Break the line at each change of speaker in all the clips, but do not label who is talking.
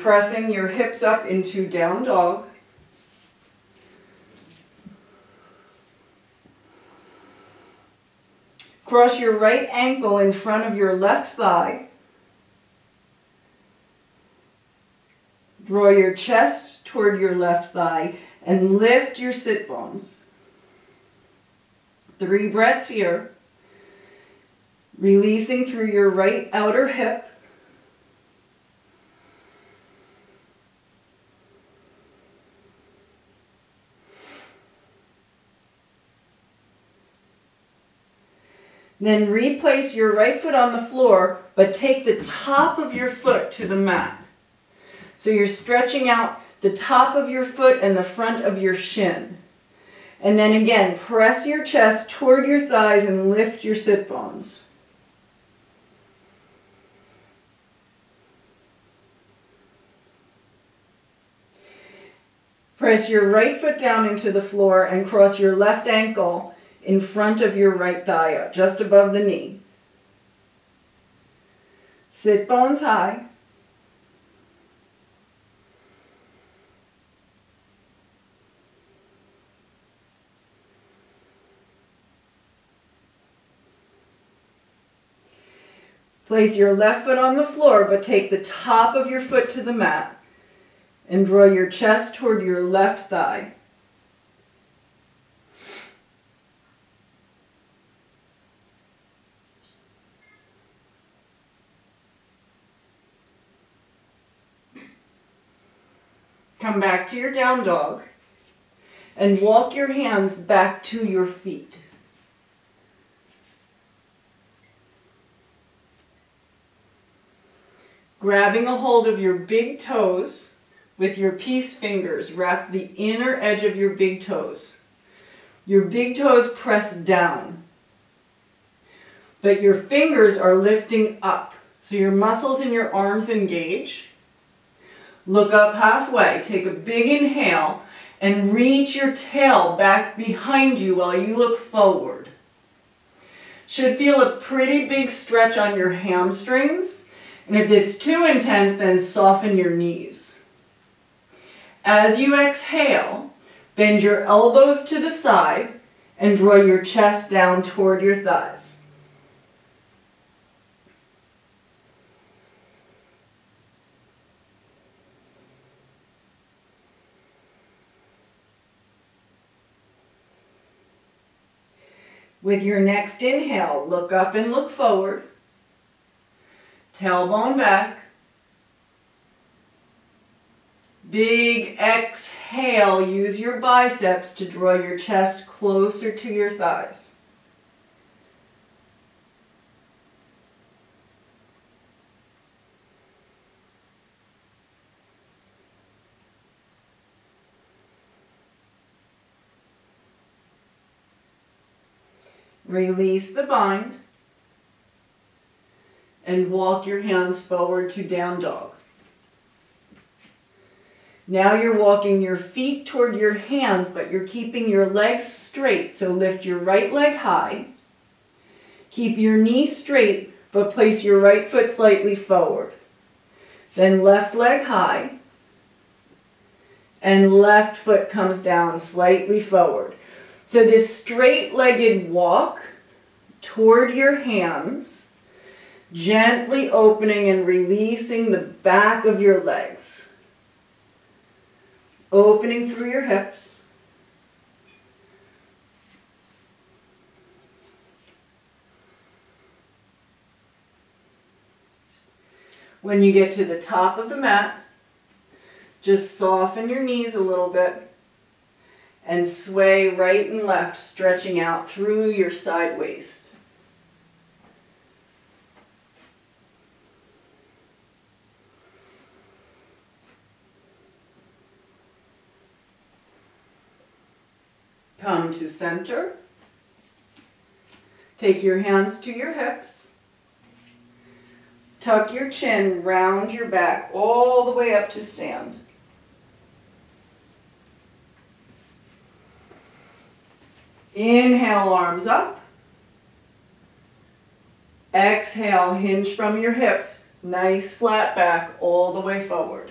pressing your hips up into down dog. Cross your right ankle in front of your left thigh. Draw your chest toward your left thigh and lift your sit bones. Three breaths here. Releasing through your right outer hip. Then replace your right foot on the floor, but take the top of your foot to the mat. So you're stretching out the top of your foot and the front of your shin. And then again, press your chest toward your thighs and lift your sit bones. Press your right foot down into the floor and cross your left ankle in front of your right thigh just above the knee. Sit bones high. Place your left foot on the floor, but take the top of your foot to the mat and draw your chest toward your left thigh. Come back to your down dog and walk your hands back to your feet. Grabbing a hold of your big toes with your peace fingers, wrap the inner edge of your big toes. Your big toes press down, but your fingers are lifting up. So your muscles in your arms engage. Look up halfway. Take a big inhale and reach your tail back behind you while you look forward. Should feel a pretty big stretch on your hamstrings. And if it's too intense, then soften your knees. As you exhale, bend your elbows to the side and draw your chest down toward your thighs. With your next inhale, look up and look forward. Tailbone back. Big exhale. Use your biceps to draw your chest closer to your thighs. Release the bind and walk your hands forward to down dog. Now you're walking your feet toward your hands, but you're keeping your legs straight. So lift your right leg high. Keep your knee straight, but place your right foot slightly forward. Then left leg high. And left foot comes down slightly forward. So this straight-legged walk toward your hands, gently opening and releasing the back of your legs. Opening through your hips. When you get to the top of the mat, just soften your knees a little bit and sway right and left, stretching out through your side waist. Come to center. Take your hands to your hips. Tuck your chin, round your back all the way up to stand. Inhale, arms up. Exhale, hinge from your hips. Nice flat back all the way forward.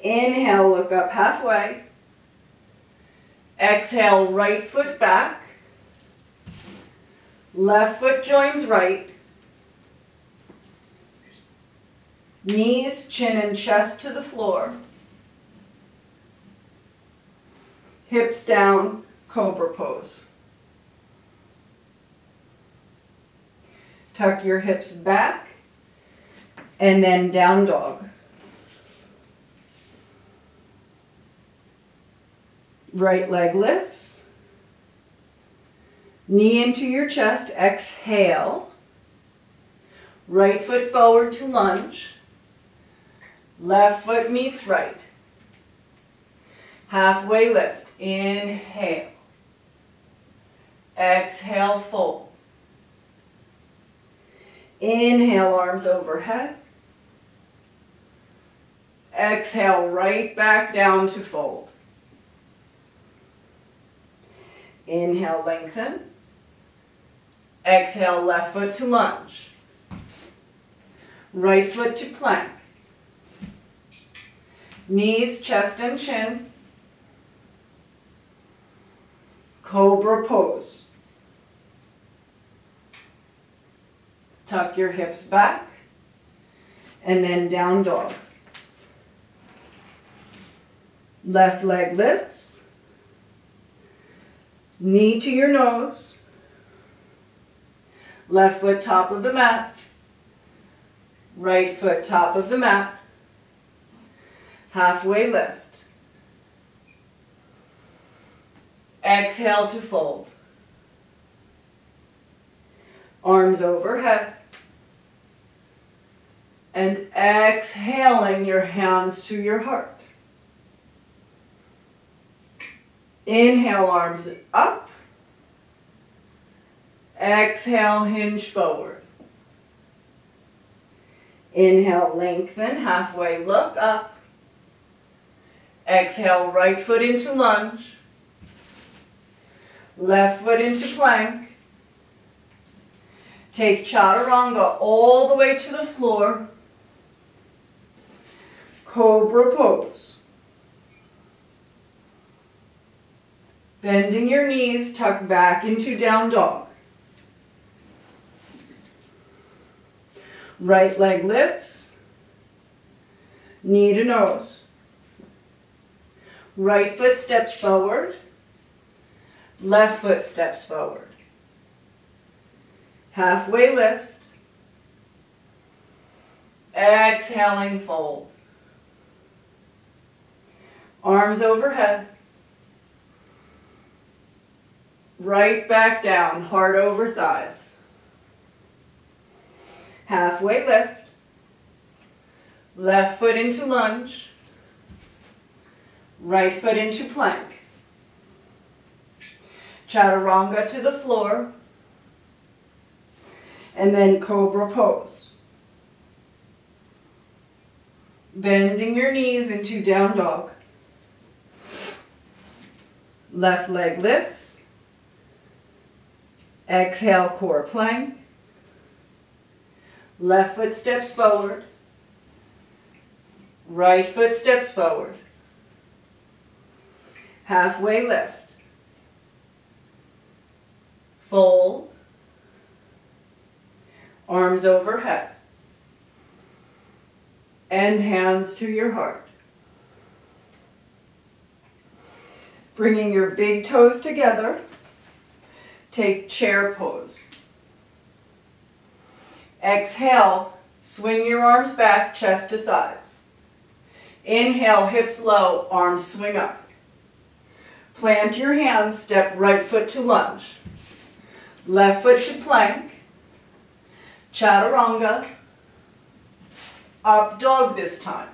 Inhale, look up halfway. Exhale, right foot back. Left foot joins right. Knees, chin, and chest to the floor. Hips down, cobra pose. Tuck your hips back and then down dog. Right leg lifts. Knee into your chest, exhale. Right foot forward to lunge. Left foot meets right. Halfway lift. Inhale. Exhale, fold. Inhale, arms overhead. Exhale, right back down to fold. Inhale, lengthen. Exhale, left foot to lunge. Right foot to plank. Knees, chest, and chin. Cobra pose. Tuck your hips back. And then down dog. Left leg lifts. Knee to your nose. Left foot top of the mat. Right foot top of the mat. Halfway lift. Exhale to fold. Arms overhead. And exhaling your hands to your heart. Inhale, arms up. Exhale, hinge forward. Inhale, lengthen, halfway look up. Exhale, right foot into lunge. Left foot into plank. Take chaturanga all the way to the floor. Cobra pose. Bending your knees, tuck back into down dog. Right leg lifts. Knee to nose. Right foot steps forward. Left foot steps forward. Halfway lift. Exhaling, fold. Arms overhead. Right back down, heart over thighs. Halfway lift. Left foot into lunge. Right foot into plank. Chaturanga to the floor. And then cobra pose. Bending your knees into down dog. Left leg lifts. Exhale, core plank. Left foot steps forward. Right foot steps forward. Halfway lift. Fold. Arms overhead. And hands to your heart. Bringing your big toes together. Take chair pose. Exhale, swing your arms back, chest to thighs. Inhale, hips low, arms swing up. Plant your hands, step right foot to lunge. Left foot to plank. Chaturanga. Up dog this time.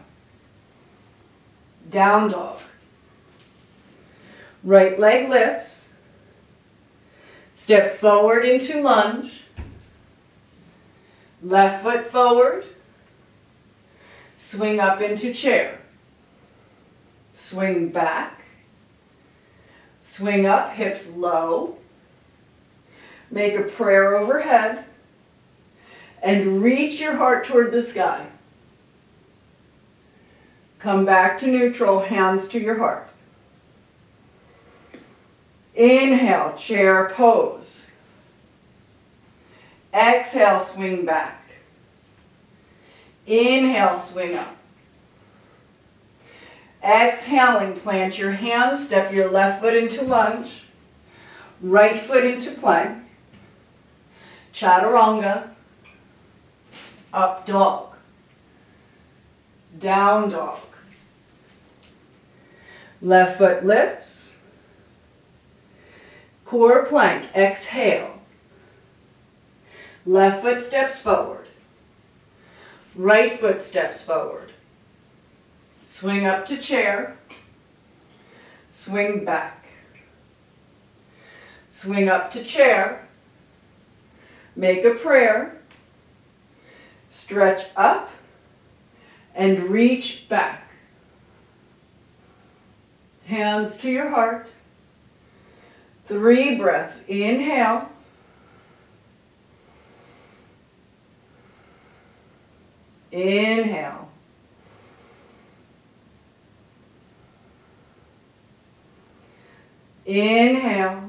Down dog. Right leg lifts. Step forward into lunge. Left foot forward. Swing up into chair. Swing back. Swing up, hips low. Make a prayer overhead. And reach your heart toward the sky. Come back to neutral, hands to your heart. Inhale, chair pose. Exhale, swing back. Inhale, swing up. Exhaling, plant your hands, step your left foot into lunge, right foot into plank, chaturanga, up dog, down dog. Left foot lifts, core plank, exhale. Left foot steps forward, right foot steps forward. Swing up to chair. Swing back. Swing up to chair. Make a prayer. Stretch up and reach back. Hands to your heart. Three breaths. Inhale. Inhale. Inhale.